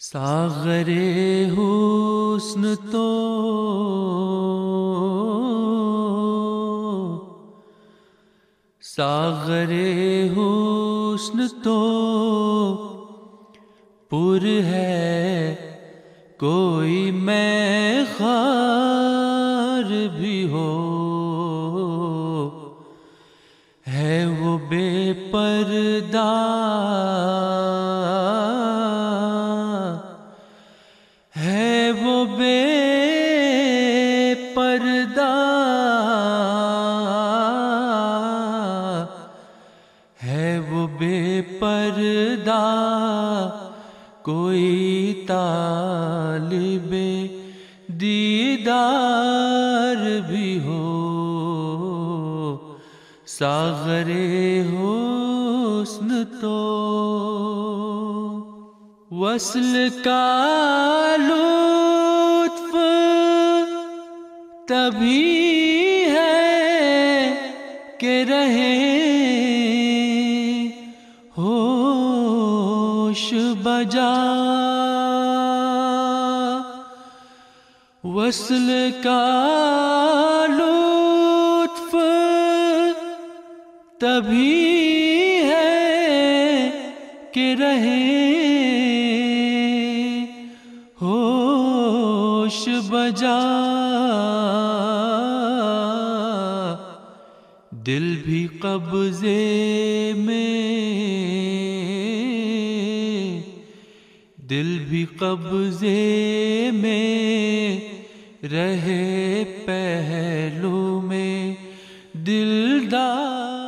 सागरे हुस्न तो सागरे हुस्न तो पुर है कोई मैं खार भी हो। है वो बेपर्दा बेपर्दा है वो बेपर्दा कोई तालिबे दीदार भी हो सागरे हुस्न तो वसल का तभी है कि रहे होश बजा। वसल का लुत्फ तभी है कि रहे होश बजा। दिल भी कब्जे में। दिल भी कब्जे में रहे पहलू में। दिलदार